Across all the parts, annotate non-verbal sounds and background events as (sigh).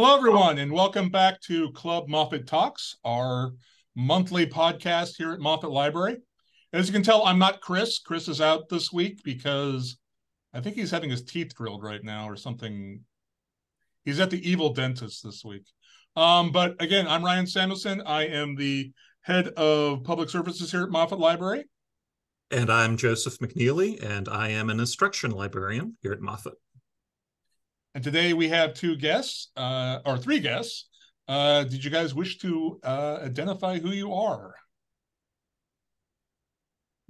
Hello, everyone, and welcome back to Club Moffett Talks, our monthly podcast here at Moffett Library. As you can tell, I'm not Chris. Chris is out this week because I think he's having his teeth drilled right now or something. He's at the evil dentist this week. Um, but again, I'm Ryan Samuelson. I am the head of public services here at Moffett Library. And I'm Joseph McNeely, and I am an instruction librarian here at Moffett. And today we have two guests, uh, or three guests. Uh, did you guys wish to uh, identify who you are?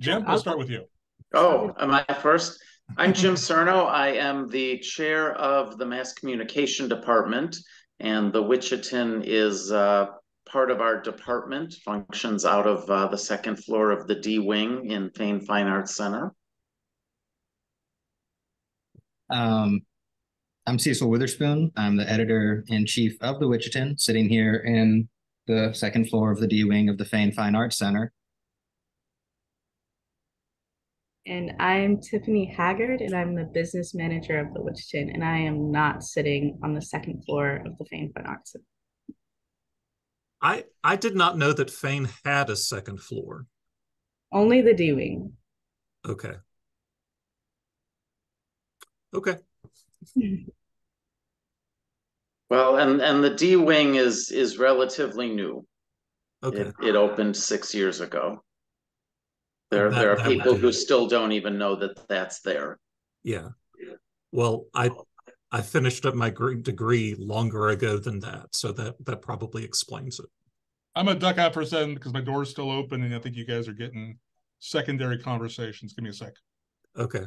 Jim, we'll start with you. Oh, am I first? I'm Jim (laughs) Sernoe. I am the chair of the mass communication department, and the Wichitan is uh, part of our department, functions out of uh, the second floor of the D Wing in Fain Fine Arts Center. Um, I'm Cecil Witherspoon. I'm the editor in chief of the Wichitan, sitting here in the second floor of the D Wing of the Fain Fine Arts Center. And I'm Tiffany Haggard, and I'm the business manager of the Wichitan, and I am not sitting on the second floor of the Fain Fine Arts Center. I I did not know that Fain had a second floor. Only the D Wing. Okay. Okay. (laughs) Well, and and the D wing is is relatively new. Okay. It, it opened six years ago. There That- there are people who still don't even know that that's there. Yeah. Well, I I finished up my degree longer ago than that, so that that probably explains it. I'm gonna duck out for a second because my door's still open, and I think you guys are getting secondary conversations. Give me a sec. Okay.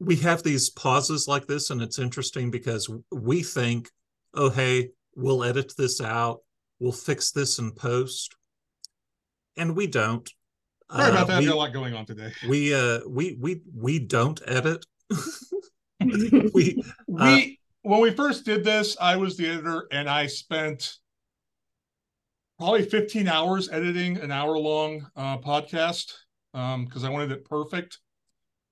We have these pauses like this, and it's interesting because we think, oh, hey, we'll edit this out, we'll fix this in post. And we don't. Sorry about Uh, that. I've we- a lot going on today. we uh we we we don't edit (laughs) we uh, we when we first did this, I was the editor, and I spent probably 15 hours editing an hour long uh, podcast because I wanted it perfect.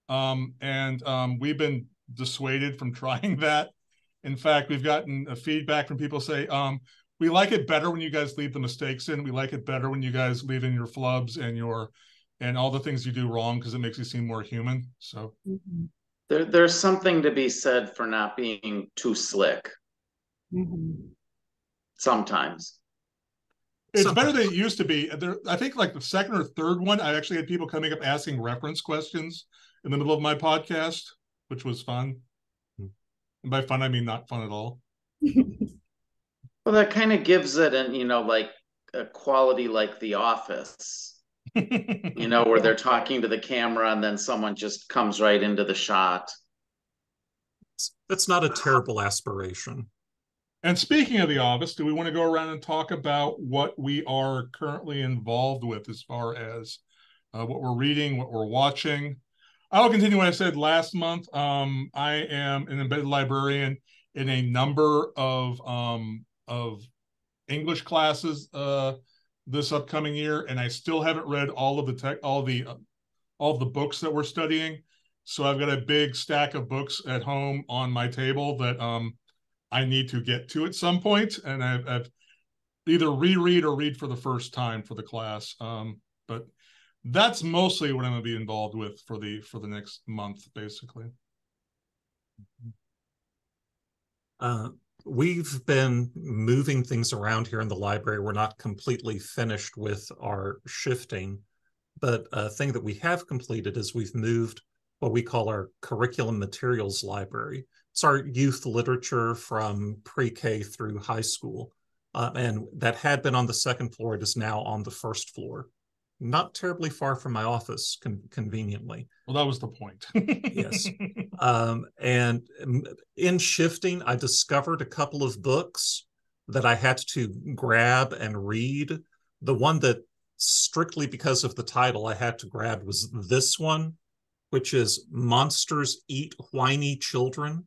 Um, and um, we've been dissuaded from (laughs) trying that. In fact, we've gotten a feedback from people say, um, we like it better when you guys leave the mistakes in. We like it better when you guys leave in your flubs and your and all the things you do wrong because it makes you seem more human. So Mhm. There there's something to be said for not being too slick Mhm. sometimes. It's Sometimes. better than it used to be. There, I think like the second or third one, I actually had people coming up asking reference questions in the middle of my podcast, which was fun. And by fun, I mean not fun at all. (laughs) Well, that kind of gives it an, you know, like a quality like The Office, you know, where they're talking to the camera and then someone just comes right into the shot. that's not a terrible aspiration and speaking of The Office, do we want to go around and talk about what we are currently involved with as far as uh, what we're reading, what we're watching? I'll continue what I said last month. Um, I am an embedded librarian in a number of um, of English classes uh, this upcoming year, and I still haven't read all of the tech, all the uh, all the books that we're studying. So I've got a big stack of books at home on my table that um, I need to get to at some point, and I've, I've either reread or read for the first time for the class. Um, but that's mostly what I'm going to be involved with for the for the next month, basically. uh we've been moving things around here in the library we're not completely finished with our shifting but a thing that we have completed is we've moved what we call our curriculum materials library it's our youth literature from pre-k through high school uh, and that had been on the second floor it is now on the first floor not terribly far from my office con- conveniently Well, that was the point. Yes. (laughs) um, and um, in shifting, I discovered a couple of books that I had to grab and read. The one that strictly because of the title I had to grab was this one, which is Monsters Eat Whiny Children.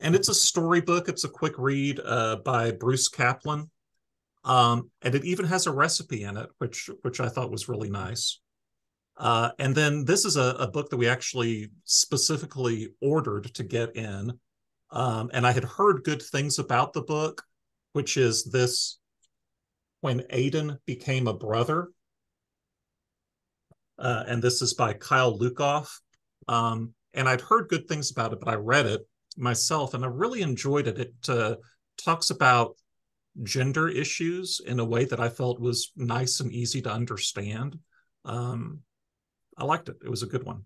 And it's a storybook. It's a quick read uh, by Bruce Kaplan. Um, and it even has a recipe in it, which which I thought was really nice. Uh, and then this is a, a, book that we actually specifically ordered to get in. Um, and I had heard good things about the book, which is this When Aiden Became a Brother. Uh, and this is by Kyle Lukoff. Um, and I'd heard good things about it, but I read it myself and I really enjoyed it. It uh, talks about gender issues in a way that I felt was nice and easy to understand. Um, I liked it. It was a good one.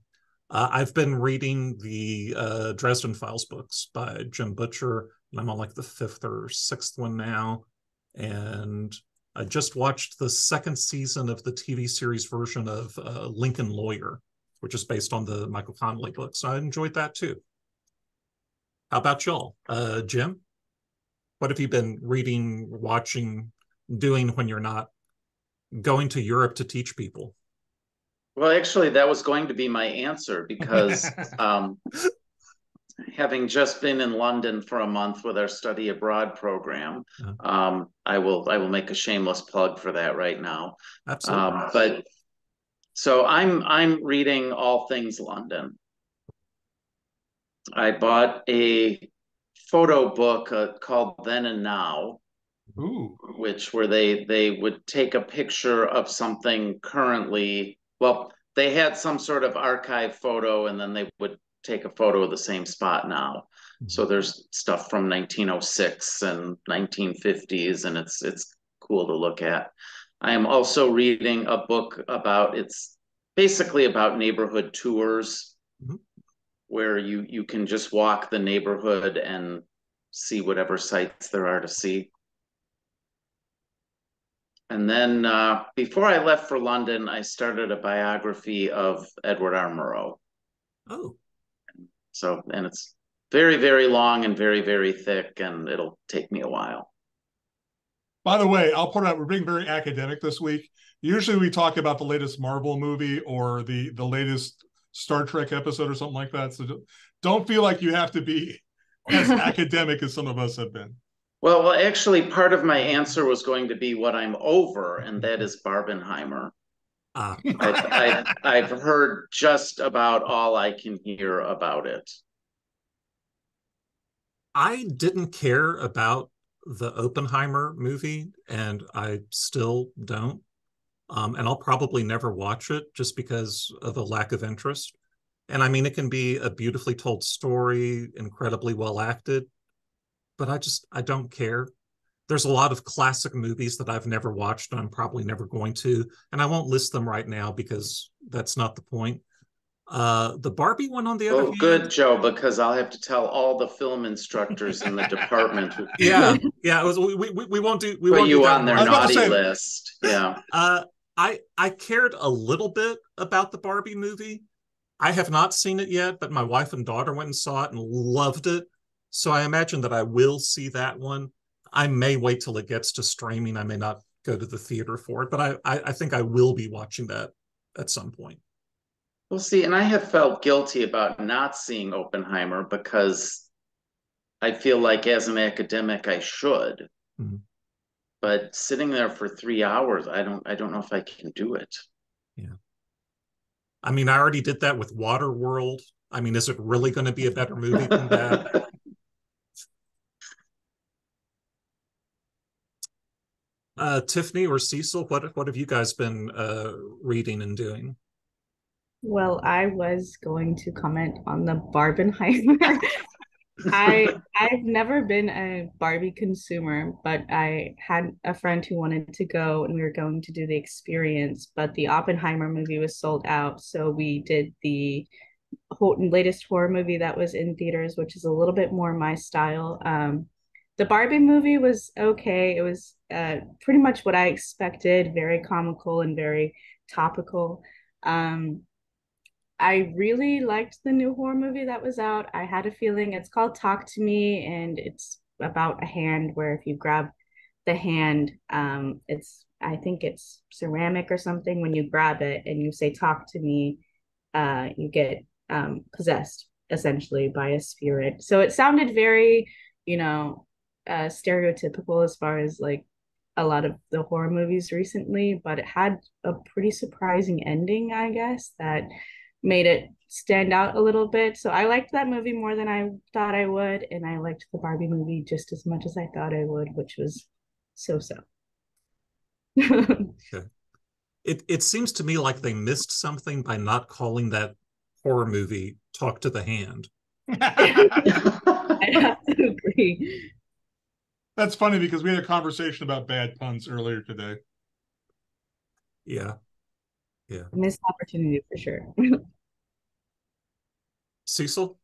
Uh, I've been reading the uh, Dresden Files books by Jim Butcher, and I'm on like the fifth or sixth one now. And I just watched the second season of the TV series version of uh, Lincoln Lawyer, which is based on the Michael Connelly books. I enjoyed that too. How about y'all? Uh, Jim, what have you been reading, watching, doing when you're not going to Europe to teach people? Well, actually, that was going to be my answer because (laughs) um, having just been in London for a month with our study abroad program, um, I will I will make a shameless plug for that right now. Absolutely. Um, but so I'm I'm reading all things London. I bought a photo book uh, called Then and Now, Ooh. which where they they would take a picture of something currently well, they had some sort of archive photo and then they would take a photo of the same spot now. Mm-hmm. So there's stuff from 1906 and 1950s and it's it's cool to look at. I am also reading a book about it's basically about neighborhood tours mm-hmm. Where you you can just walk the neighborhood and see whatever sites there are to see. And then uh, before I left for London, I started a biography of Edward R. Murrow. Oh. So, and it's very, very long and very, very thick, and it'll take me a while. By the way, I'll point out we're being very academic this week. Usually we talk about the latest Marvel movie or the the latest Star Trek episode or something like that. So don't feel like you have to be (laughs) as academic as some of us have been. Well, well, actually, part of my answer was going to be what I'm over, and that is Barbenheimer. Uh. I've, I've, I've heard just about all I can hear about it. I didn't care about the Oppenheimer movie, and I still don't. Um, and I'll probably never watch it just because of a lack of interest. And I mean, it can be a beautifully told story, incredibly well acted, but I just I don't care. There's a lot of classic movies that I've never watched and I'm probably never going to, and I won't list them right now because that's not the point. Uh, the Barbie one, on the other oh, hand, good, Joe, because I'll have to tell all the film instructors in the department. (laughs) yeah, yeah. Was, we, we, we won't do. We Put won't you do on their naughty say, list. Yeah. Uh, I I cared a little bit about the Barbie movie. I have not seen it yet, but my wife and daughter went and saw it and loved it. So I imagine that I will see that one. I may wait till it gets to streaming. I may not go to the theater for it, but I, I, I think I will be watching that at some point. Well, see, and I have felt guilty about not seeing Oppenheimer because I feel like as an academic I should. Mm-hmm. But sitting there for three hours, I don't I don't know if I can do it. Yeah. I mean, I already did that with Waterworld. I mean, is it really going to be a better movie than that? (laughs) Uh, Tiffany or Cecil, what what have you guys been uh, reading and doing? Well, I was going to comment on the Barbenheimer. (laughs) I I've never been a Barbie consumer, but I had a friend who wanted to go and we were going to do the experience, but the Oppenheimer movie was sold out, so we did the latest horror movie that was in theaters, which is a little bit more my style. Um, the Barbie movie was okay. It was uh, pretty much what I expected, very comical and very topical. Um, I really liked the new horror movie that was out. I had a feeling it's called Talk to Me, and it's about a hand where if you grab the hand, um, it's I think it's ceramic or something. When you grab it and you say "Talk to me," uh, you get um, possessed essentially by a spirit. So it sounded very, you know, uh, stereotypical as far as like a lot of the horror movies recently, but it had a pretty surprising ending, I guess, that made it stand out a little bit. So I liked that movie more than I thought I would, and I liked the Barbie movie just as much as I thought I would, which was so so. okay. It it seems to me like they missed something by not calling that horror movie Talk to the Hand. (laughs) I have to agree. That's funny because we had a conversation about bad puns earlier today. Yeah. Yeah. Missed opportunity for sure. (laughs) Cecil?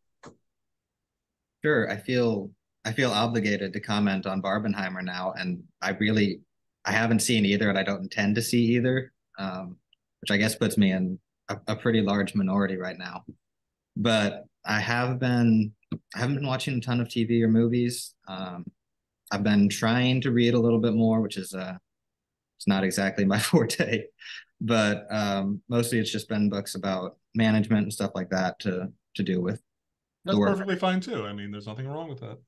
Sure. I feel I feel obligated to comment on Barbenheimer now, and I really I haven't seen either, and I don't intend to see either, um, which I guess puts me in a, a pretty large minority right now. But I have been I haven't been watching a ton of TV or movies. Um, I've been trying to read a little bit more, which is uh, it's not exactly my (laughs) forte, but um, mostly it's just been books about management and stuff like that to to do with. That's perfectly fine too. I mean, there's nothing wrong with that.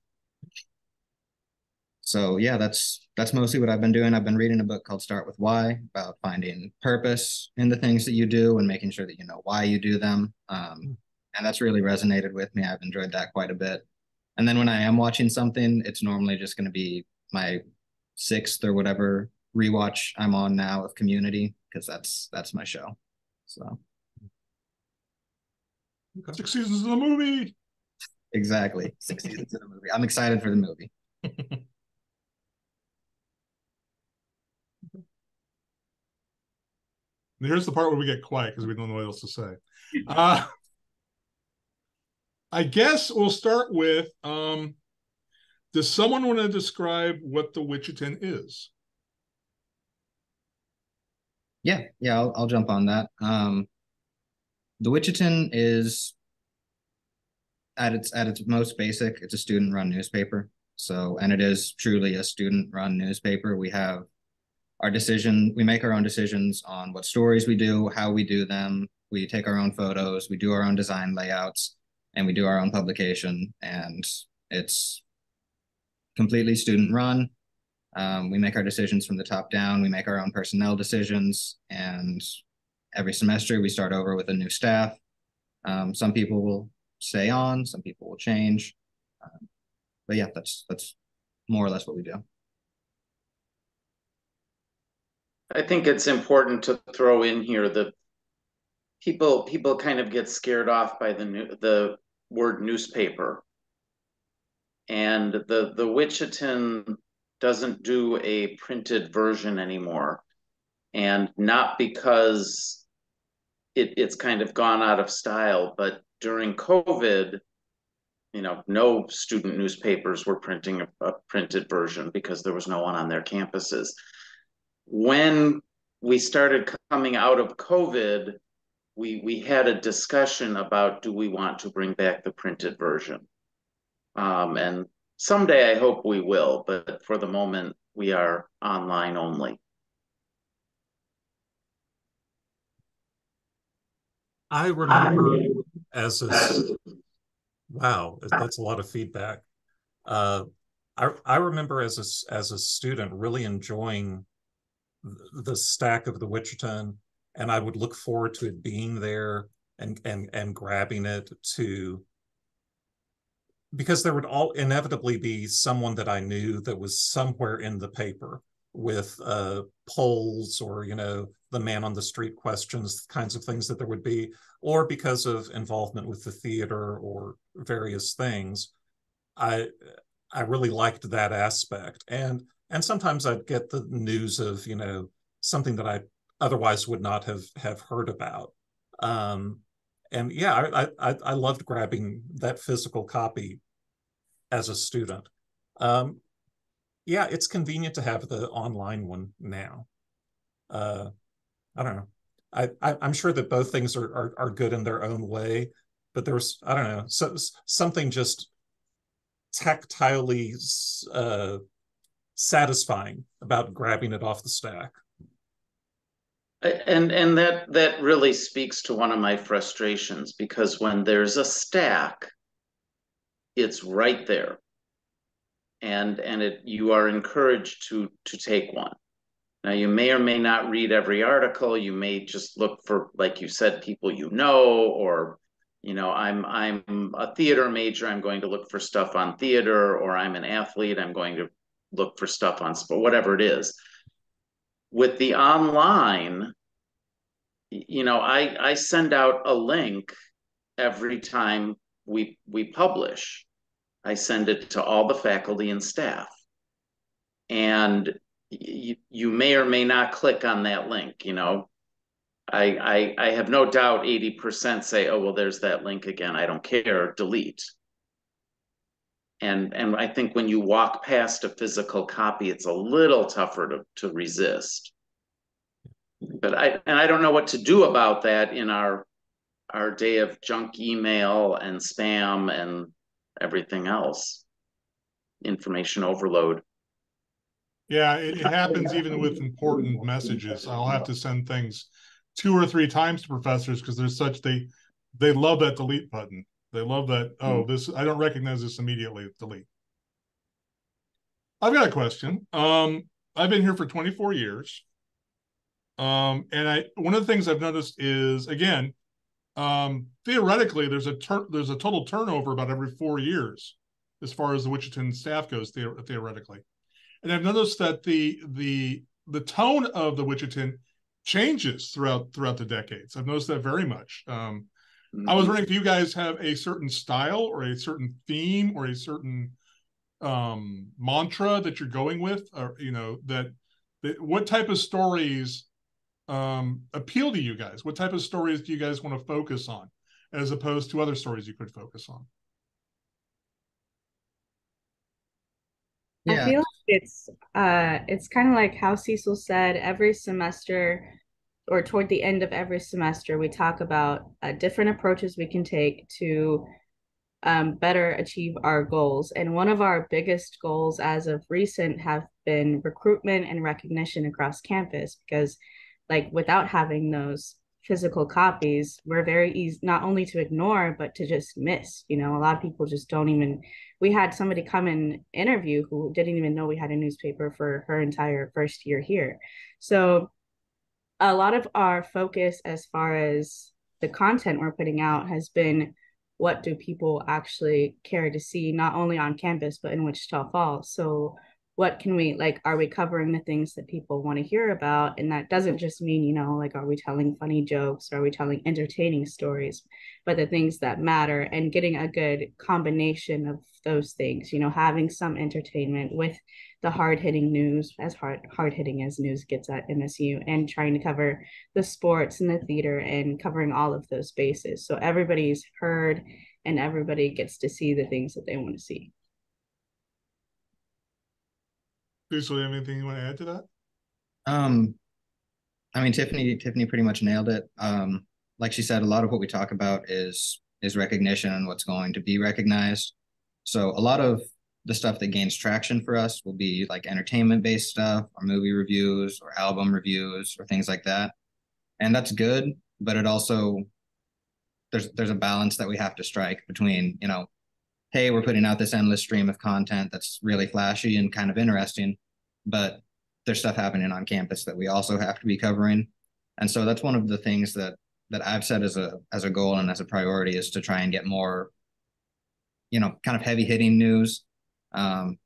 So yeah, that's that's mostly what I've been doing. I've been reading a book called Start with Why about finding purpose in the things that you do and making sure that you know why you do them. Um, and that's really resonated with me. I've enjoyed that quite a bit. And then when I am watching something, it's normally just going to be my sixth or whatever rewatch I'm on now of Community because that's that's my show. So okay. six seasons of the movie. Exactly, six seasons of the movie. I'm excited for the movie. (laughs) Here's the part where we get quiet because we don't know what else to say. (laughs) Uh, I guess we'll start with um, Does someone want to describe what the Wichitan is? Yeah, yeah, I'll, I'll jump on that. Um, the Wichitan is at its at its most basic, it's a student run newspaper. So, and it is truly a student run newspaper. We have our decision, we make our own decisions on what stories we do, how we do them. We take our own photos, we do our own design layouts and we do our own publication and it's completely student run um, we make our decisions from the top down. We make our own personnel decisions. And every semester we start over with a new staff. Um, some people will stay on some people will change. Um, but yeah that's that's more or less what we do. I think it's important to throw in here that people people kind of get scared off by the new the word newspaper. And the the Wichitan doesn't do a printed version anymore. And not because it, it's kind of gone out of style but during covid you know no student newspapers were printing a, a printed version because there was no one on their campuses. When we started coming out of covid we we had a discussion about do we want to bring back the printed version? Um, and someday i hope we will but for the moment we are online only. I remember as a wow that's a lot of feedback. Uh, I, I remember as a, as a student really enjoying the stack of the Wichitan, and I would look forward to it being there and and and grabbing it to because there would all inevitably be someone that I knew that was somewhere in the paper with uh, polls or you know the man on the street questions kinds of things that there would be or because of involvement with the theater or various things i i really liked that aspect and and sometimes i'd get the news of you know something that i otherwise would not have have heard about. Um, and yeah, I, I I loved grabbing that physical copy as a student. Um, yeah, it's convenient to have the online one now. Uh, I don't know. I, I am sure that both things are, are are good in their own way, but there's I don't know so, something just tactilely uh, satisfying about grabbing it off the stack and and that that really speaks to one of my frustrations because when there's a stack it's right there and and it you are encouraged to to take one. Now you may or may not read every article. You may just look for, like you said, people you know, or you know, I'm I'm a theater major. I'm going to look for stuff on theater, or I'm an athlete. I'm going to look for stuff on sport, whatever it is. With the online, you know, I I send out a link every time we we publish. I send it to all the faculty and staff. And you, you may or may not click on that link, you know. I, I I have no doubt 80% say, oh well, there's that link again. I don't care, delete. And and I think when you walk past a physical copy, it's a little tougher to, to resist. But I and I don't know what to do about that in our our day of junk email and spam and everything else. Information overload. Yeah, it, it happens even with important messages. I'll have to send things two or three times to professors because there's such they they love that delete button. They love that. Oh, hmm. this I don't recognize this immediately. Delete. I've got a question. Um, I've been here for 24 years. Um, and I one of the things I've noticed is again, um, theoretically, there's a ter- there's a total turnover about every four years, as far as the Wichitan staff goes. The- theoretically, and I've noticed that the the the tone of the Wichitan changes throughout throughout the decades. I've noticed that very much. Um, mm-hmm. I was mm-hmm. wondering if you guys have a certain style or a certain theme or a certain um, mantra that you're going with, or you know that, that what type of stories um, appeal to you guys? What type of stories do you guys want to focus on, as opposed to other stories you could focus on? Yeah. I feel like it's uh it's kind of like how Cecil said every semester or toward the end of every semester we talk about uh, different approaches we can take to um, better achieve our goals. And one of our biggest goals as of recent have been recruitment and recognition across campus because like without having those physical copies we're very easy not only to ignore but to just miss you know? A lot of people just don't even we had somebody come and interview who didn't even know we had a newspaper for her entire first year here. So a lot of our focus as far as the content we're putting out has been what do people actually care to see not only on campus but in wichita falls. So what can we like are we covering the things that people want to hear about? And that doesn't just mean you know like are we telling funny jokes? Are we telling entertaining stories? But the things that matter and getting a good combination of those things you know having some entertainment with the hard-hitting news as hard hard-hitting as news gets at msu and trying to cover the sports and the theater and covering all of those bases so everybody's heard and everybody gets to see the things that they want to see Cecil, you have anything you want to add to that? Um, I mean, Tiffany, Tiffany pretty much nailed it. Um, like she said, a lot of what we talk about is is recognition and what's going to be recognized. So a lot of the stuff that gains traction for us will be like entertainment based stuff or movie reviews or album reviews or things like that. And that's good, but it also there's there's a balance that we have to strike between, you know, hey, we're putting out this endless stream of content that's really flashy and kind of interesting, but there's stuff happening on campus that we also have to be covering. And so that's one of the things that that I've set as a as a goal and as a priority is to try and get more, you know, kind of heavy hitting news. Um,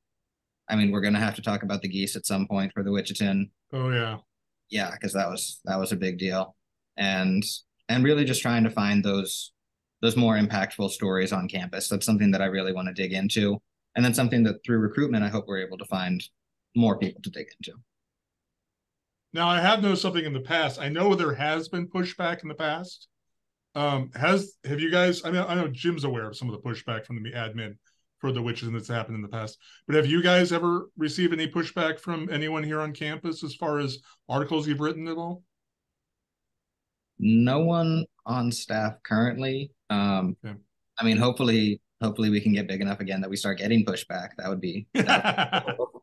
I mean, we're gonna have to talk about the geese at some point for the Wichitan. Oh yeah, yeah, because that was that was a big deal, and and really just trying to find those those more impactful stories on campus. That's something that I really want to dig into. And then something that through recruitment, I hope we're able to find more people to dig into. Now, I have noticed something in the past. I know there has been pushback in the past. Um, has have you guys? I mean, I know Jim's aware of some of the pushback from the admin for the witches that's happened in the past. But have you guys ever received any pushback from anyone here on campus as far as articles you've written at all? No one on staff currently. Um, yeah. I mean, hopefully, hopefully we can get big enough again that we start getting pushback. That would be. That would be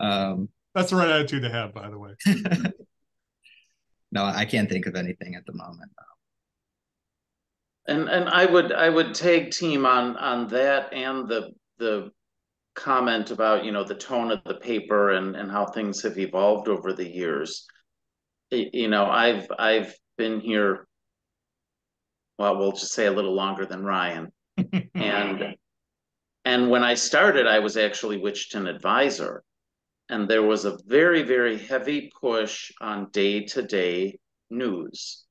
(laughs) um, That's the right attitude to have, by the way. (laughs) no, I can't think of anything at the moment. And and I would I would tag team on on that and the the comment about you know the tone of the paper and and how things have evolved over the years. You know i've i've been here well we'll just say a little longer than ryan. (laughs) And and when i started i was actually Wichitan advisor. And there was a very very heavy push on day to day news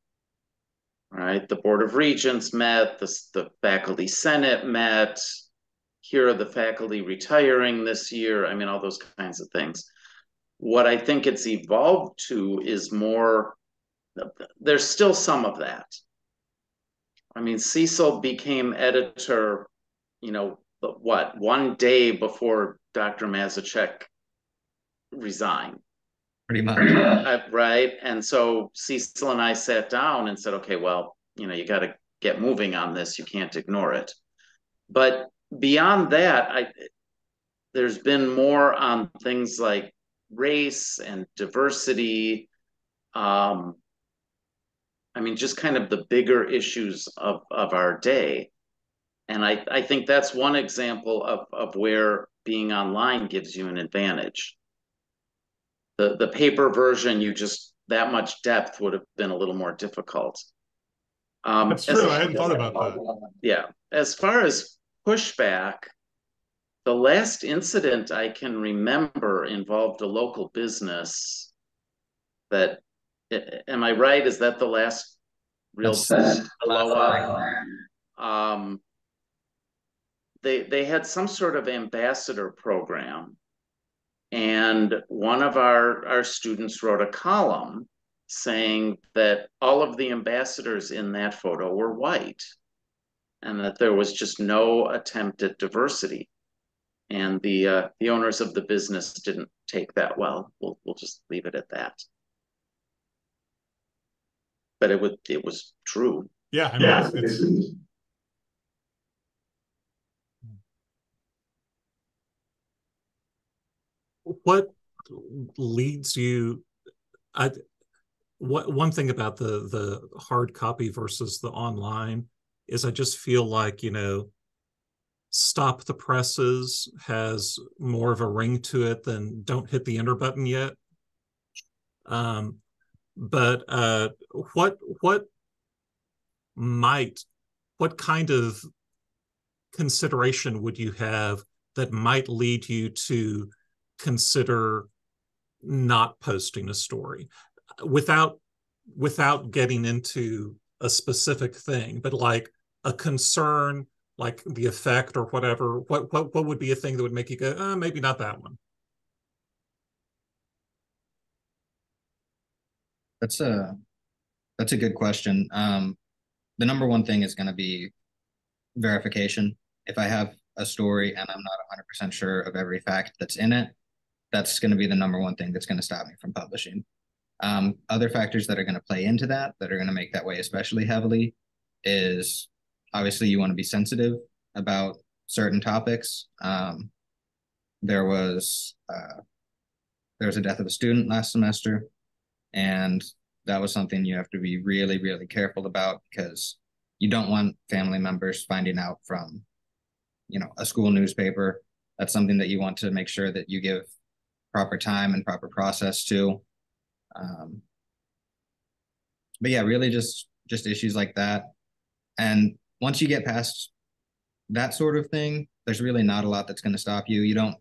right the board of regents met the, the faculty senate met here are the faculty retiring this year. I mean, all those kinds of things. What I think it's evolved to is more, there's still some of that. I mean, Cecil became editor, you know, what, one day before Dr. Mazachek resigned. Pretty much. (clears throat) Uh, right. And so Cecil and I sat down and said, okay, well, you know, you got to get moving on this. You can't ignore it. But beyond that, I there's been more on things like race and diversity. Um, I mean, just kind of the bigger issues of, of our day. And I, I think that's one example of, of where being online gives you an advantage. The, the paper version, you just, that much depth would have been a little more difficult. Um, That's true. I hadn't thought about that. Yeah. As far as pushback. The last incident I can remember involved a local business that, am I right? Is that the last real blow up? Um, they, they had some sort of ambassador program. And one of our, our students wrote a column saying that all of the ambassadors in that photo were white and that there was just no attempt at diversity. And the uh, the owners of the business didn't take that well. We'll we'll just leave it at that. But it would it was true. Yeah, I mean, yeah. It's, it's... what leads you I what one thing about the the hard copy versus the online is I just feel like, you know, stop the presses has more of a ring to it than don't hit the enter button yet. Um, but uh, what what might what kind of consideration would you have that might lead you to consider not posting a story without without getting into a specific thing but like a concern like the effect or whatever what what what would be a thing that would make you go uh, maybe not that one. That's a that's a good question. Um the number one thing is going to be verification. If i have a story and i'm not 100% sure of every fact that's in it that's going to be the number one thing that's going to stop me from publishing um, other factors that are going to play into that that are going to make that way especially heavily is obviously you want to be sensitive about certain topics. Um, there was uh, there was a death of a student last semester, and that was something you have to be really really careful about because you don't want family members finding out from you know a school newspaper. That's something that you want to make sure that you give proper time and proper process too. Um, but yeah, really just just issues like that. And once you get past that sort of thing, there's really not a lot that's going to stop you. You don't,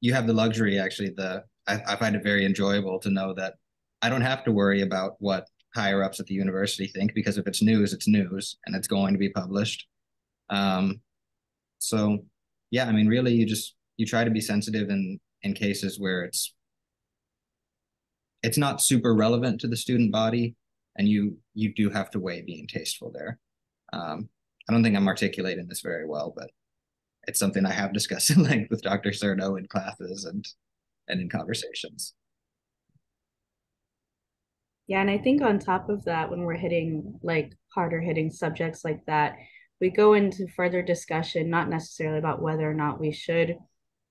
you have the luxury actually. The I, I find it very enjoyable to know that I don't have to worry about what higher ups at the university think because if it's news, it's news and it's going to be published. Um, so yeah, I mean, really, you just you try to be sensitive in in cases where it's it's not super relevant to the student body, and you you do have to weigh being tasteful there. Um, I don't think I'm articulating this very well, but it's something I have discussed in length with Dr. Sernoe in classes and and in conversations. Yeah, and I think on top of that, when we're hitting like harder hitting subjects like that, we go into further discussion, not necessarily about whether or not we should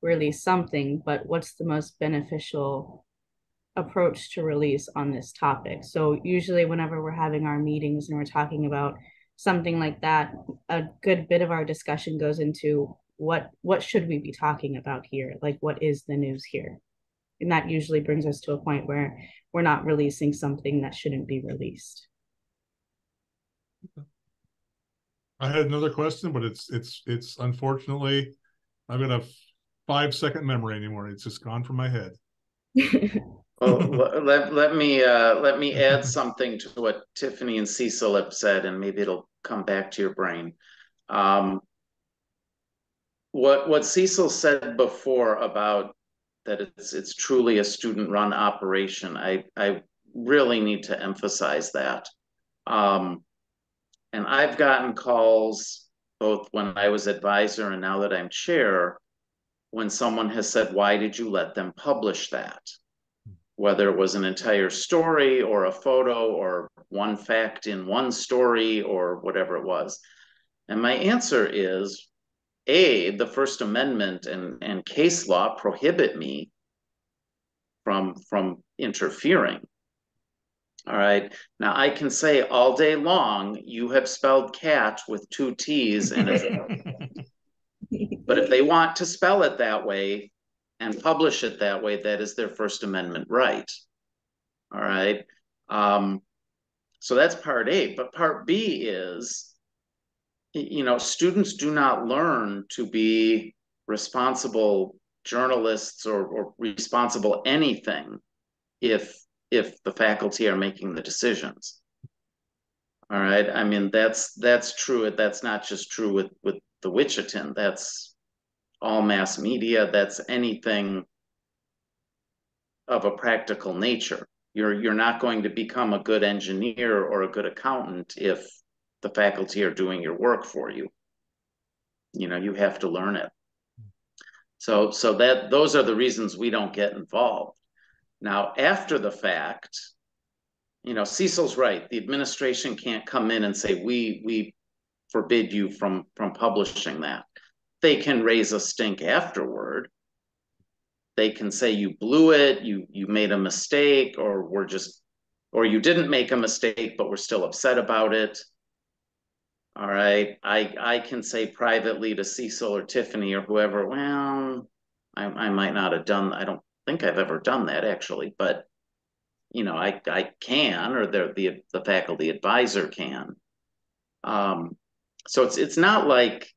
release something, but what's the most beneficial approach to release on this topic. So usually whenever we're having our meetings and we're talking about something like that, a good bit of our discussion goes into what what should we be talking about here? Like what is the news here? And that usually brings us to a point where we're not releasing something that shouldn't be released. I had another question, but it's it's it's unfortunately I've got a five second memory anymore. It's just gone from my head. (laughs) well, let, let me uh, let me add something to what Tiffany and Cecil have said, and maybe it'll come back to your brain. Um, what what Cecil said before about that it's it's truly a student run operation. I I really need to emphasize that. Um, and I've gotten calls both when I was advisor and now that I'm chair, when someone has said, Why did you let them publish that? Whether it was an entire story or a photo or one fact in one story or whatever it was. And my answer is A, the First Amendment and, and case law prohibit me from, from interfering. All right. Now I can say all day long, you have spelled cat with two T's and (laughs) but if they want to spell it that way and publish it that way, that is their First Amendment right. All right. Um, so that's part A. But part B is, you know, students do not learn to be responsible journalists or, or responsible anything if if the faculty are making the decisions. All right. I mean, that's that's true. That's not just true with with the Wichitan. That's all mass media. That's anything of a practical nature. You're you're not going to become a good engineer or a good accountant if the faculty are doing your work for you. You know, you have to learn it. So so that those are the reasons we don't get involved. Now, after the fact, you know, Cecil's right. The administration can't come in and say, we, we forbid you from, from publishing that. They can raise a stink afterward. They can say you blew it, you, you made a mistake, or we're just, or you didn't make a mistake, but we're still upset about it. All right. I, I can say privately to Cecil or Tiffany or whoever, well, I, I might not have done, I don't think I've ever done that actually, but you know, I I can, or the the the faculty advisor can. Um, so it's it's not like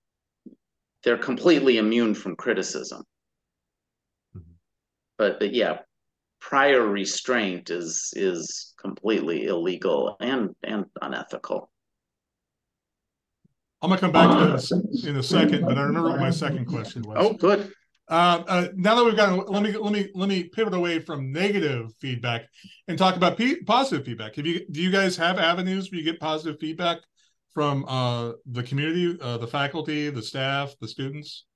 they're completely immune from criticism. Mm-hmm. But but yeah, prior restraint is is completely illegal and and unethical. I'm gonna come back to this in a second, but I remember what my second question was. Oh, good. Uh, uh, now that we've got, let me let me let me pivot away from negative feedback and talk about p- positive feedback. Have you do you guys have avenues where you get positive feedback from uh, the community, uh, the faculty, the staff, the students?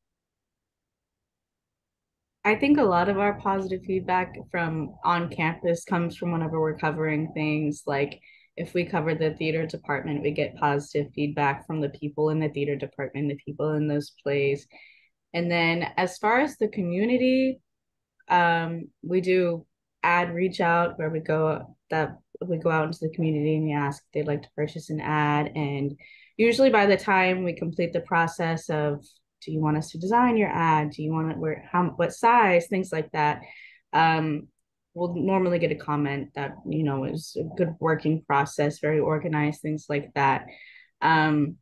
I think a lot of our positive feedback from on campus comes from whenever we're covering things like if we cover the theater department, we get positive feedback from the people in the theater department, the people in those plays and then as far as the community, um, we do ad reach out where we go that we go out into the community and we ask if they'd like to purchase an ad. And usually by the time we complete the process of do you want us to design your ad? Do you want it where how what size? Things like that. Um, we'll normally get a comment that, you know, is a good working process, very organized, things like that. Um,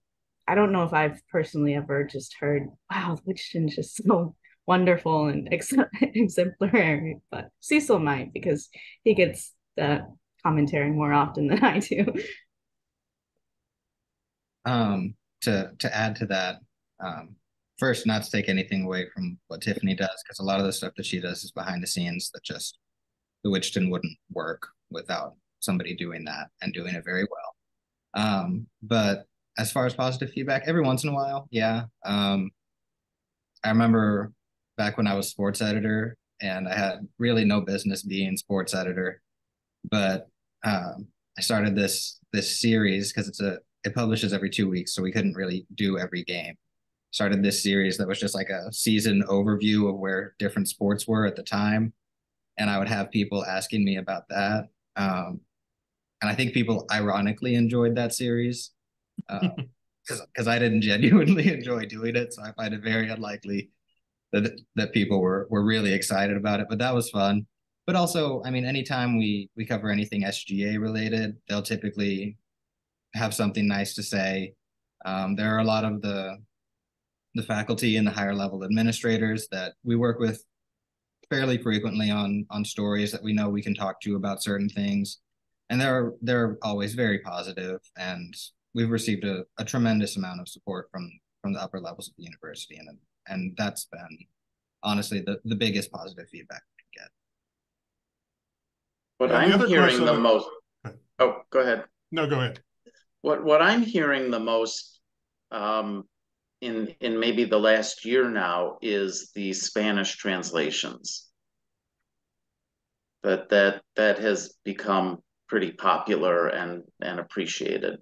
I don't know if I've personally ever just heard, wow, Wichitan's just (laughs) so wonderful and ex- (laughs) exemplary, but Cecil might because he gets the commentary more often than I do. Um, to to add to that, um, first, not to take anything away from what Tiffany does, because a lot of the stuff that she does is behind the scenes that just the Wichitan wouldn't work without somebody doing that and doing it very well. Um, but as far as positive feedback, every once in a while, yeah. Um, I remember back when I was sports editor, and I had really no business being sports editor, but um, I started this this series because it's a it publishes every two weeks, so we couldn't really do every game. Started this series that was just like a season overview of where different sports were at the time, and I would have people asking me about that. Um, and I think people ironically enjoyed that series uh, (laughs) because because I didn't (laughs) genuinely enjoy doing it, so I find it very unlikely that that people were were really excited about it. But that was fun. But also, I mean, anytime we we cover anything SGA related, they'll typically have something nice to say. Um, there are a lot of the the faculty and the higher level administrators that we work with fairly frequently on on stories that we know we can talk to about certain things and they're they're always very positive and we've received a, a tremendous amount of support from from the upper levels of the university and and that's been honestly the, the biggest positive feedback what yeah, i'm hearing the most oh go ahead no go ahead what what i'm hearing the most um in in maybe the last year now is the Spanish translations. That that that has become pretty popular and and appreciated.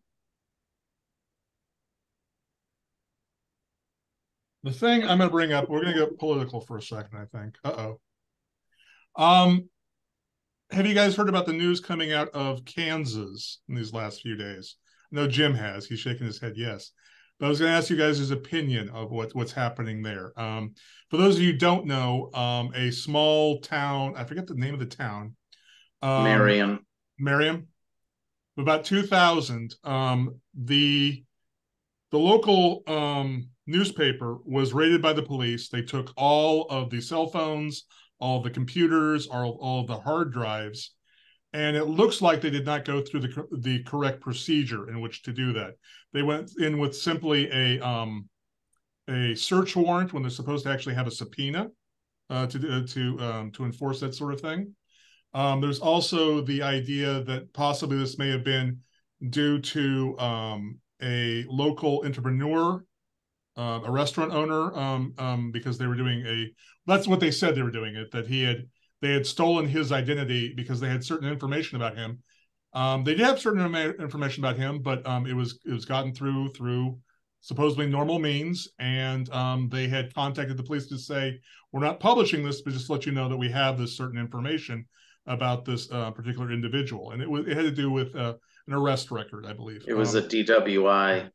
The thing I'm going to bring up, we're going to get political for a second, I think. Uh oh. Um, have you guys heard about the news coming out of Kansas in these last few days? No, Jim has. He's shaking his head yes. But I was going to ask you guys' his opinion of what, what's happening there. Um, for those of you who don't know, um, a small town, I forget the name of the town. Um, Marion. Marion. About 2000, um, the the local um, newspaper was raided by the police. They took all of the cell phones, all the computers, all, all the hard drives, and it looks like they did not go through the the correct procedure in which to do that. They went in with simply a um, a search warrant when they're supposed to actually have a subpoena uh, to uh, to um, to enforce that sort of thing. Um, there's also the idea that possibly this may have been due to um, a local entrepreneur, uh, a restaurant owner, um, um, because they were doing a. That's what they said they were doing it. That he had they had stolen his identity because they had certain information about him. Um, they did have certain information about him, but um, it was it was gotten through through supposedly normal means, and um, they had contacted the police to say we're not publishing this, but just let you know that we have this certain information about this uh, particular individual, and it was it had to do with uh, an arrest record, I believe. It was a DWI.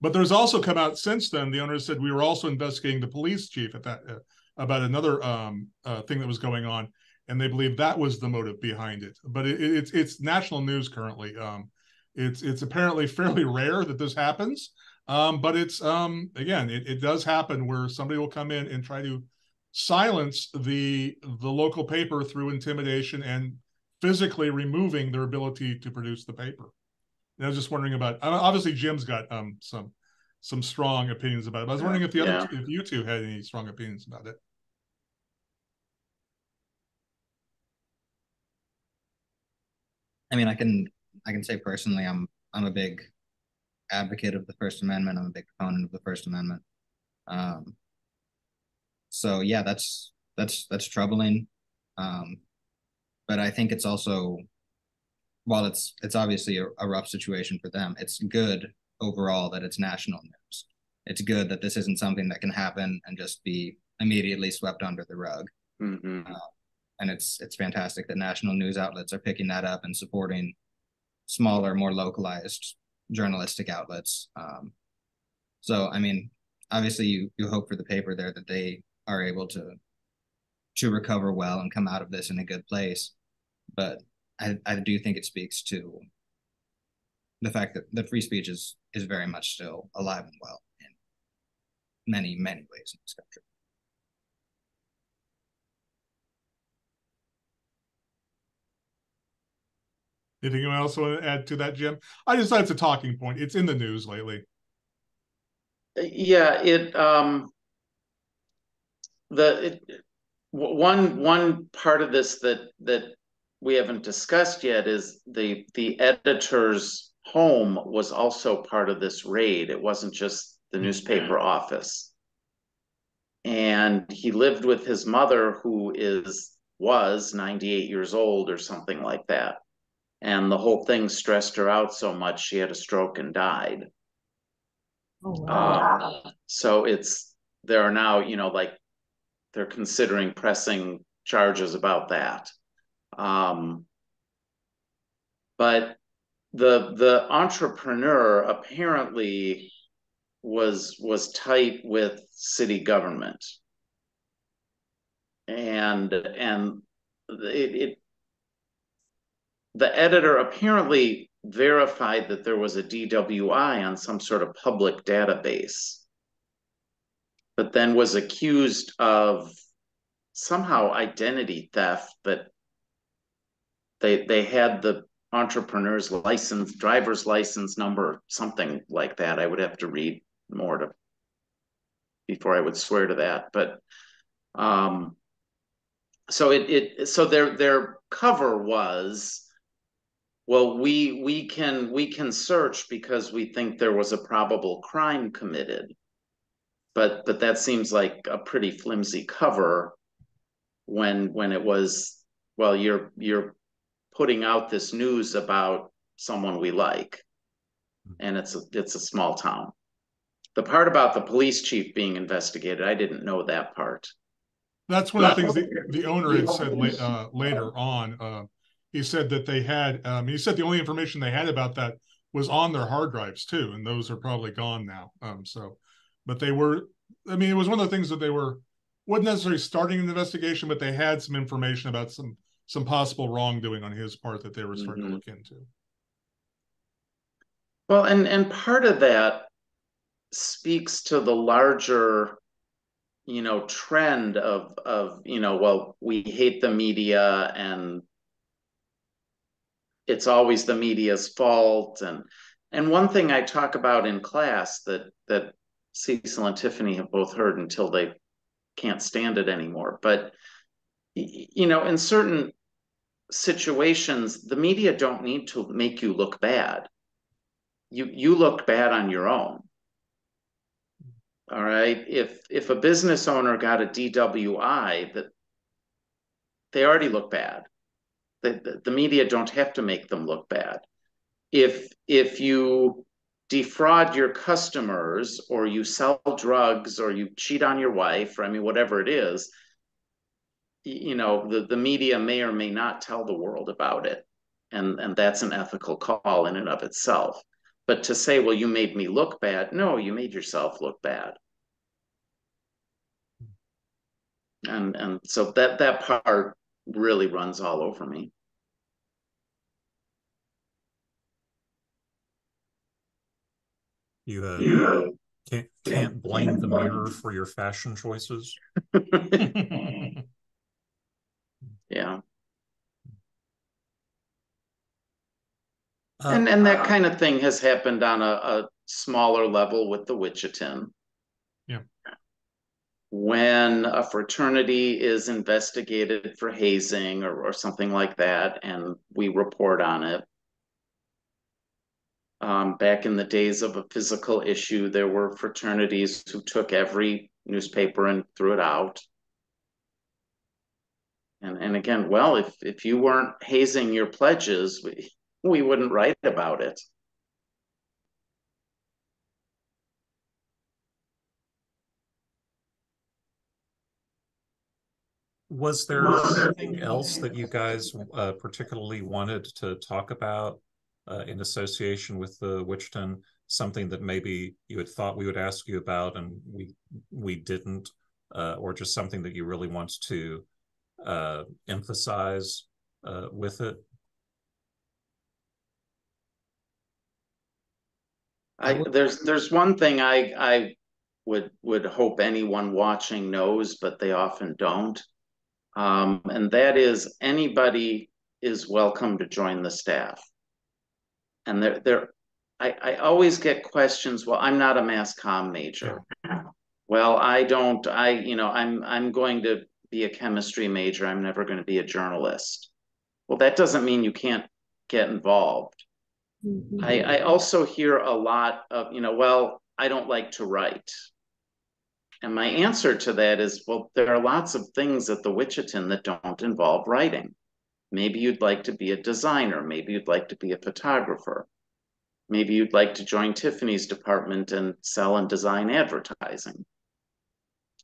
But there's also come out since then. The owner said we were also investigating the police chief at that uh, about another um, uh, thing that was going on, and they believe that was the motive behind it. But it, it, it's it's national news currently. Um, it's it's apparently (laughs) fairly rare that this happens, um, but it's um, again it, it does happen where somebody will come in and try to silence the the local paper through intimidation and physically removing their ability to produce the paper. And I was just wondering about obviously Jim's got um, some some strong opinions about it. But I was wondering if the other yeah. if you two had any strong opinions about it. I mean, I can I can say personally, I'm I'm a big advocate of the First Amendment. I'm a big proponent of the First Amendment. Um, so yeah, that's that's that's troubling. Um, but I think it's also, while it's it's obviously a, a rough situation for them, it's good overall that it's national news. It's good that this isn't something that can happen and just be immediately swept under the rug. Mm-hmm. Uh, and it's it's fantastic that national news outlets are picking that up and supporting smaller, more localized journalistic outlets. Um, so, I mean, obviously, you you hope for the paper there that they are able to to recover well and come out of this in a good place. But I I do think it speaks to the fact that the free speech is is very much still alive and well in many many ways in this country. Anything else want to add to that, Jim? I just thought it's a talking point. It's in the news lately. Yeah, it um the it, one one part of this that that we haven't discussed yet is the the editor's home was also part of this raid. It wasn't just the newspaper office. And he lived with his mother who is was 98 years old or something like that and the whole thing stressed her out so much she had a stroke and died. Oh, wow. Uh, so it's there are now, you know, like they're considering pressing charges about that. Um, but the the entrepreneur apparently was was tight with city government. And and it, it the editor apparently verified that there was a DWI on some sort of public database but then was accused of somehow identity theft that they they had the entrepreneur's license driver's license number something like that. I would have to read more to before i would swear to that but um so it it so their their cover was well we we can we can search because we think there was a probable crime committed but but that seems like a pretty flimsy cover when when it was well you're you're putting out this news about someone we like. And it's a, it's a small town. The part about the police chief being investigated i didn't know that part. That's one of the things the, the owner had said la- uh, later on uh, he said that they had um, he said the only information they had about that was on their hard drives too and those are probably gone now um, so. But they were i mean it was one of the things that they were wasn't necessarily starting an investigation but they had some information about some some possible wrongdoing on his part that they were starting mm-hmm. to look into well and and part of that speaks to the larger you know trend of of you know well we hate the media and it's always the media's fault and and one thing i talk about in class that that Cecil and Tiffany have both heard until they can't stand it anymore. But you know, in certain situations, the media don't need to make you look bad. You you look bad on your own. All right. If if a business owner got a DWI, that they already look bad. The, the, the media don't have to make them look bad. If if you defraud your customers or you sell drugs or you cheat on your wife or i mean whatever it is you know the, the media may or may not tell the world about it and and that's an ethical call in and of itself but to say well you made me look bad no you made yourself look bad and and so that that part really runs all over me You, uh, yeah. can't can't blame the mirror for your fashion choices. (laughs) (laughs) yeah. Uh, and and that kind of thing has happened on a, a smaller level with the Wichitan. Yeah. When a fraternity is investigated for hazing or, or something like that, and we report on it, um, back in the days of a physical issue, there were fraternities who took every newspaper and threw it out. And, and again, well, if, if you weren't hazing your pledges, we, we wouldn't write about it. Was there anything else that you guys uh, particularly wanted to talk about uh, in association with the Wichitan, something that maybe you had thought we would ask you about and we we didn't, uh, or just something that you really want to uh, emphasize uh, with it? I, there's there's one thing I I would would hope anyone watching knows, but they often don't, um, and that is anybody is welcome to join the staff. And they're they're I, I always get questions well i'm not a mass comm major. Well i don't i you know i'm i'm going to be a chemistry major i'm never going to be a journalist well that doesn't mean you can't get involved mm-hmm. I, I also hear a lot of you know well i don't like to write and my answer to that is well there are lots of things at the Wichitan that don't involve writing Maybe you'd like to be a designer. Maybe you'd like to be a photographer. Maybe you'd like to join Tiffany's department and sell and design advertising.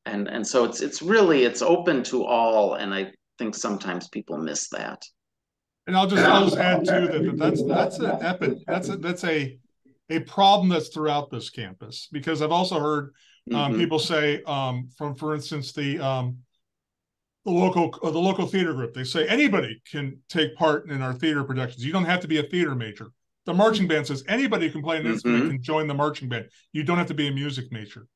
And, and so it's it's really it's open to all, and I think sometimes people miss that. And I'll just I'll just add too that, that that's that's an epi, that's a that's a a problem that's throughout this campus because I've also heard um, Mhm. people say um, from for instance the um, the local uh, the local theater group they say anybody can take part in our theater productions you don't have to be a theater major the marching band says anybody can play an instrument Mhm. can join the marching band you don't have to be a music major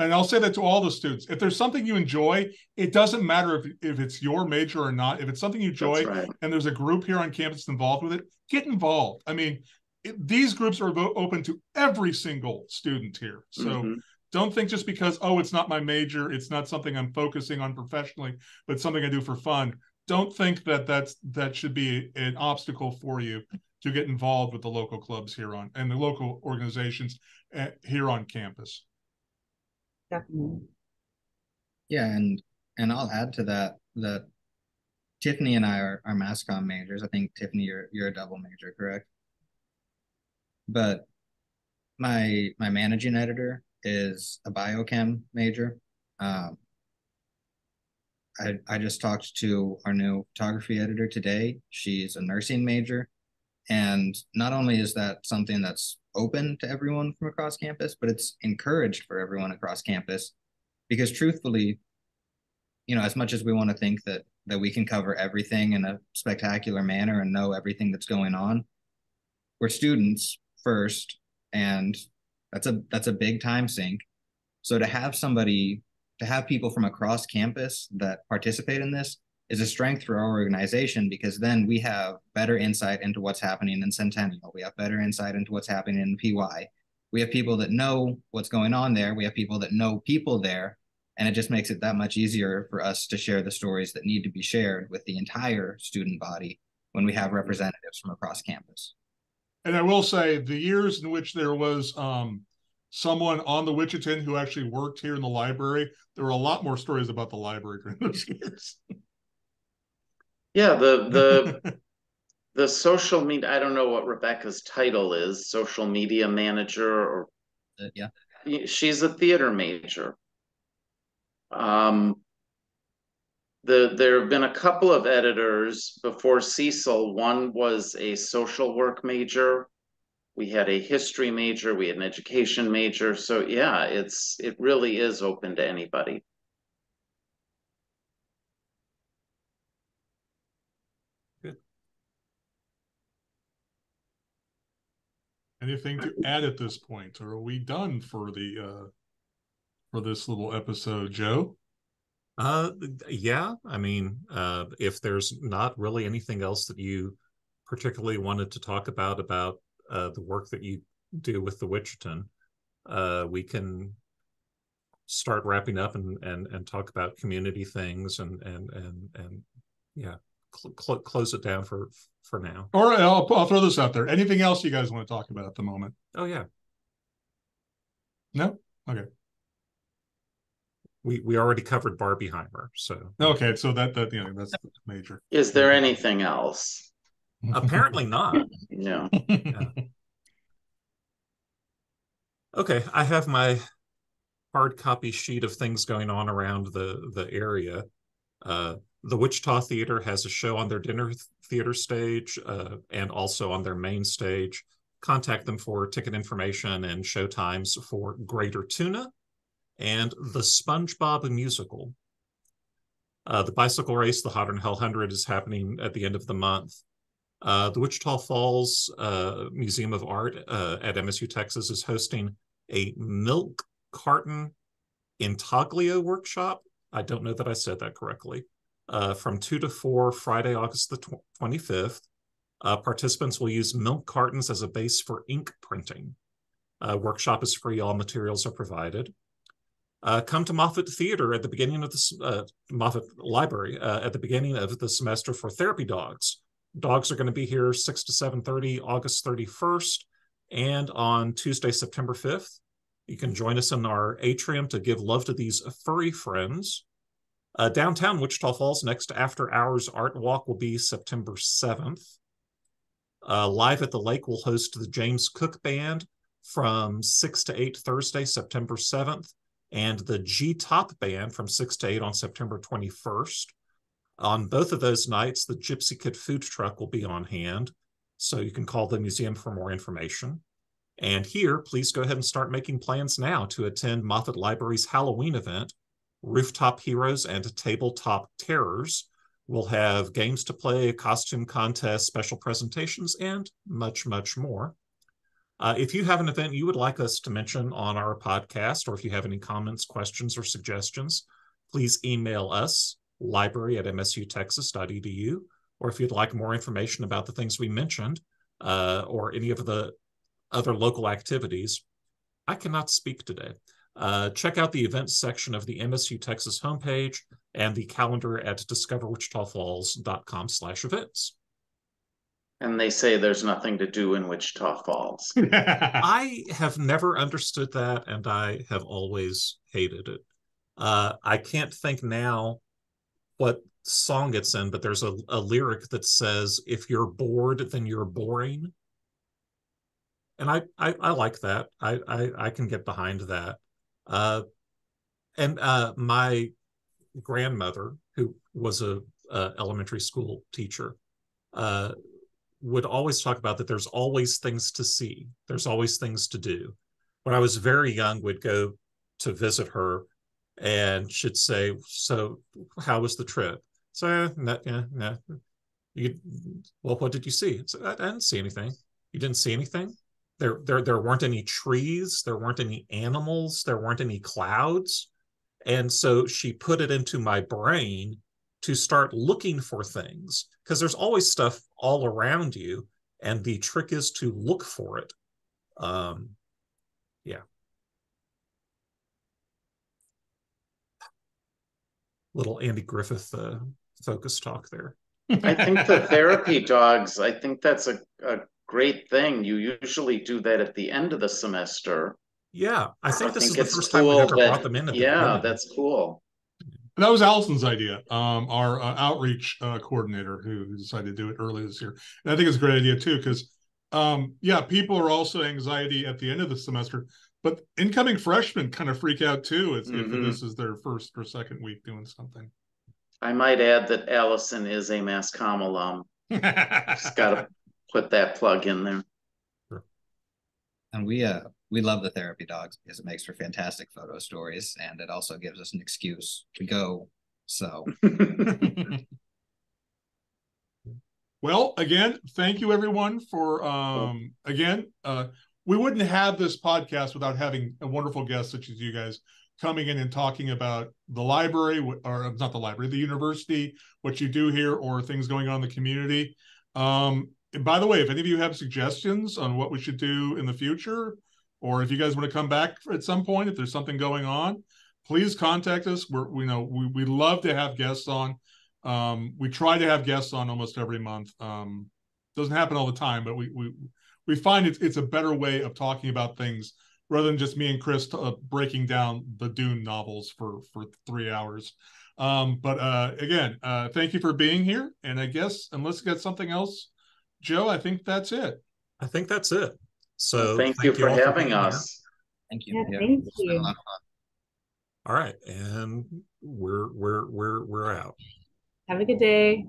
and I'll say that to all the students if there's something you enjoy it doesn't matter if if it's your major or not if it's something you enjoy right. and there's a group here on campus involved with it, get involved. I mean, it, these groups are open to every single student here. So Mhm. don't think just because, oh, it's not my major, it's not something I'm focusing on professionally, but something I do for fun. Don't think that that's that should be an obstacle for you to get involved with the local clubs here on and the local organizations uh, here on campus. Definitely. Yeah, and and I'll add to that that Tiffany and I are, are masscom majors. I think Tiffany, you're you're a double major, correct? But my my managing editor is a biochem major. Um, I I just talked to our new photography editor today. She's a nursing major, and not only is that something that's open to everyone from across campus, but it's encouraged for everyone across campus. Because truthfully you know as much as we want to think that that we can cover everything in a spectacular manner and know everything that's going on we're students first and that's a that's a big time sink. So to have somebody to have people from across campus that participate in this is a strength for our organization because then we have better insight into what's happening in centennial we have better insight into what's happening in py we have people that know what's going on there we have people that know people there and it just makes it that much easier for us to share the stories that need to be shared with the entire student body when we have representatives from across campus. And I will say the years in which there was um, someone on the Wichitan who actually worked here in the library, there were a lot more stories about the library during those years. (laughs) Yeah, the the (laughs) the social media. I don't know what Rebecca's title is. Social media manager, or Uh, yeah, she's a theater major. Um, the there have been a couple of editors before Cecil. One was a social work major. We had a history major. We had an education major. So yeah, it's it really is open to anybody. Anything to add at this point, or are we done for the uh, for this little episode, Joe? Uh, yeah. I mean, uh, if there's not really anything else that you particularly wanted to talk about about uh, the work that you do with the Wichitan, uh, we can start wrapping up and and and talk about community things and and and and yeah, cl- cl- close it down for for now. Or I'll, I'll throw this out there. Anything else you guys want to talk about at the moment? Oh yeah, No. Okay. we we already covered Barbenheimer, so Okay. So that that you know that's major. Is there anything else? apparently not. (laughs) Yeah. Okay, I have my hard copy sheet of things going on around the the area. Uh, the Wichita Theater has a show on their dinner theater stage uh, and also on their main stage. Contact them for ticket information and show times for Greater Tuna and the SpongeBob musical. Uh, the bicycle race, the Hotter'N Hell 100, is happening at the end of the month. Uh, the Wichita Falls uh, Museum of Art uh, at MSU Texas is hosting a milk carton intaglio workshop. I don't know that I said that correctly. Uh, from 2 to 4, Friday, August the tw- 25th. Uh, participants will use milk cartons as a base for ink printing. Uh, workshop is free, all materials are provided. Uh, come to Moffett Theater at the beginning of the uh, Moffett Library uh, at the beginning of the semester for therapy dogs. Dogs are going to be here 6 to 7:30 August 31st and on Tuesday September 5th. You can join us in our atrium to give love to these furry friends. Uh, downtown Wichita Falls next after hours art walk will be September 7th. Uh, Live at the Lake will host the James Cook Band from 6 to 8 Thursday, September 7th, and the G Top Band from 6 to 8 on September 21st. On both of those nights, the Gypsy Kid food truck will be on hand, so you can call the museum for more information. And here, please go ahead and start making plans now to attend Moffett Library's Halloween event, Rooftop Heroes and Tabletop Terrors. We'll have games to play, costume contests, special presentations, and much, much more. Uh, if you have an event you would like us to mention on our podcast, or if you have any comments, questions, or suggestions, please email us, library at msutexas.edu, or if you'd like more information about the things we mentioned uh, or any of the other local activities, I cannot speak today. Uh, check out the events section of the MSU Texas homepage and the calendar at discoverwichitafalls.com slash events. And they say there's nothing to do in Wichita Falls. (laughs) I have never understood that, and I have always hated it. Uh, I can't think now what song it's in, but there's a, a lyric that says, "If you're bored, then you're boring." And I I, I like that. I, I, I can get behind that. Uh, and uh, my grandmother, who was a, a elementary school teacher, uh, would always talk about that. There's always things to see. There's always things to do. When I was very young, would go to visit her, and she'd say, "So, how was the trip?" So, eh, yeah, no. You, well, what did you see? So, I didn't see anything. You didn't see anything there, there, there weren't any trees, there weren't any animals, there weren't any clouds. And so she put it into my brain to start looking for things because there's always stuff all around you. And the trick is to look for it. Um, yeah. Little Andy Griffith uh, focus talk there. I think the therapy dogs, I think that's a, a great thing. You usually do that at the end of the semester. Yeah, I think I this think is the first cool time we've ever that, brought them in. yeah, beginning. that's cool. That was Allison's idea, um, our uh, outreach uh, coordinator who decided to do it early this year. And I think it's a great idea too, because um, yeah, people are also anxiety at the end of the semester, but incoming freshmen kind of freak out too if, mm-hmm. if this is their first or second week doing something. I might add that Allison is a MassCom alum. (laughs) Just got to put that plug in there. And we uh we love the therapy dogs because it makes for fantastic photo stories and it also gives us an excuse to go. So (laughs) well, again, thank you everyone for um again uh we wouldn't have this podcast without having a wonderful guest such as you guys coming in and talking about the library or not the library, the university, what you do here, or things going on in the community. Um, by the way, if any of you have suggestions on what we should do in the future, or if you guys want to come back at some point, if there's something going on, please contact us. We're we know we we love to have guests on. Um, we try to have guests on almost every month. Um, doesn't happen all the time, but we we we find it's it's a better way of talking about things rather than just me and Chris uh, breaking down the Dune novels for for three hours. Um, but uh, again, uh, thank you for being here. And I guess unless you got something else Joe, I think that's it. I think that's it. So thank, thank you, you for having for us. Thank you. Yeah, thank you. All right, and we're we're we're we're out. Have a good day.